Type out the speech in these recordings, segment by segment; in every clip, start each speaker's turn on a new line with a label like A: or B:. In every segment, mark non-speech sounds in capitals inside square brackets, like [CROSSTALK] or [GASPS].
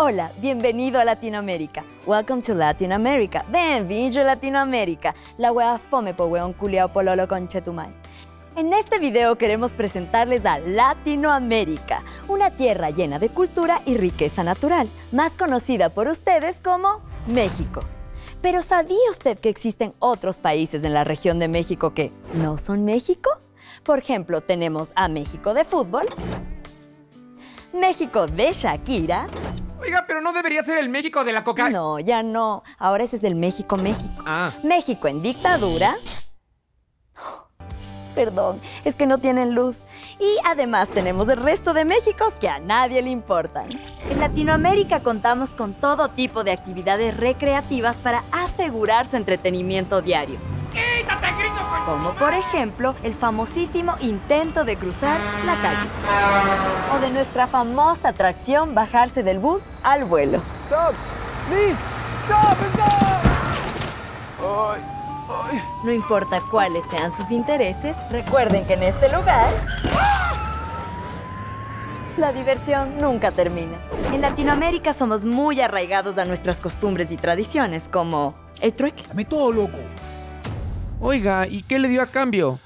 A: Hola, bienvenido a Latinoamérica. Welcome to Latin America. Bienvenido a Latinoamérica. La wea fome po weón culiao pololo con chetumay. En este video queremos presentarles a Latinoamérica, una tierra llena de cultura y riqueza natural, más conocida por ustedes como México. Pero ¿sabía usted que existen otros países en la región de México que no son México? Por ejemplo, tenemos a México de fútbol, México de Shakira,
B: Oiga, pero no debería ser el México de la coca.
A: No, ya no. Ahora ese es el México, México.
B: Ah.
A: México en dictadura. [GASPS] Perdón, es que no tienen luz. Y además tenemos el resto de Méxicos que a nadie le importan. En Latinoamérica contamos con todo tipo de actividades recreativas para asegurar su entretenimiento diario. Como por ejemplo el famosísimo intento de cruzar la calle. O de nuestra famosa atracción bajarse del bus al vuelo.
C: Stop! Please! Stop! Stop! Ay, ay.
A: No importa cuáles sean sus intereses, recuerden que en este lugar la diversión nunca termina. En Latinoamérica somos muy arraigados a nuestras costumbres y tradiciones, como el trueque.
C: Dame todo, loco.
B: Oiga, ¿y qué le dio a cambio?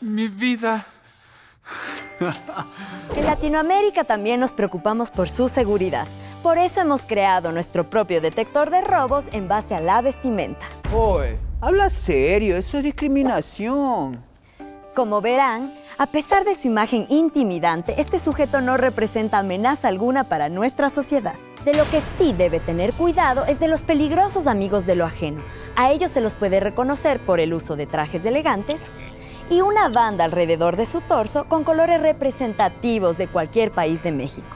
C: Mi vida.
A: En Latinoamérica también nos preocupamos por su seguridad. Por eso hemos creado nuestro propio detector de robos en base a la vestimenta.
D: Oye, habla serio, eso es discriminación.
A: Como verán, a pesar de su imagen intimidante, este sujeto no representa amenaza alguna para nuestra sociedad. De lo que sí debe tener cuidado es de los peligrosos amigos de lo ajeno. A ellos se los puede reconocer por el uso de trajes elegantes y una banda alrededor de su torso con colores representativos de cualquier país de México.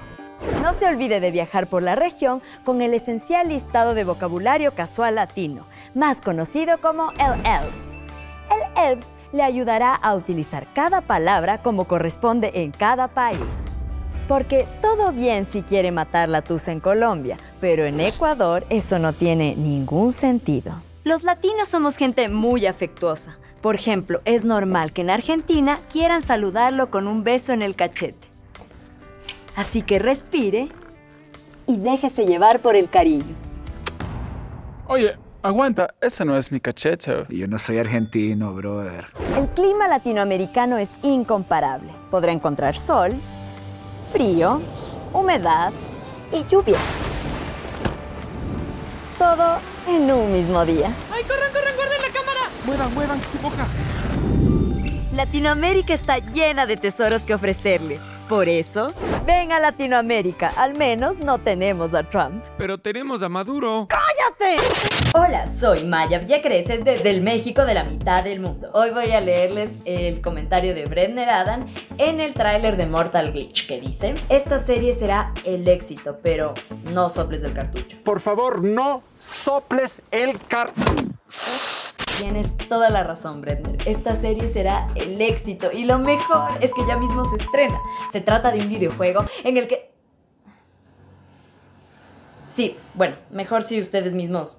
A: No se olvide de viajar por la región con el esencial listado de vocabulario casual latino, más conocido como el ELFS. El ELFS le ayudará a utilizar cada palabra como corresponde en cada país. Porque todo bien si quiere matar la tusa en Colombia, pero en Ecuador eso no tiene ningún sentido. Los latinos somos gente muy afectuosa. Por ejemplo, es normal que en Argentina quieran saludarlo con un beso en el cachete. Así que respire y déjese llevar por el cariño.
C: Oye, aguanta, ese no es mi cachete.
D: Yo no soy argentino, brother.
A: El clima latinoamericano es incomparable. Podrá encontrar sol, frío, humedad y lluvia. Todo en un mismo día.
B: ¡Ay, corran, corran, guarden la cámara! Muevan, muevan su boca.
A: Latinoamérica está llena de tesoros que ofrecerles. Por eso, ven a Latinoamérica. Al menos no tenemos a Trump.
B: Pero tenemos a Maduro.
A: ¡Cállate! Hola, soy Maya Villacreces desde el México de la mitad del mundo. Hoy voy a leerles el comentario de Brenner Adam en el tráiler de Mortal Glitch que dice Esta serie será el éxito, pero no soples del cartucho.
E: Por favor, no soples el car...
A: Tienes toda la razón, Brenner. Esta serie será el éxito y lo mejor es que ya mismo se estrena. Se trata de un videojuego en el que... Sí, bueno, mejor si ustedes mismos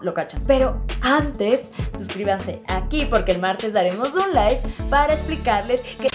A: lo cachan. Pero antes, suscríbanse aquí porque el martes daremos un live para explicarles que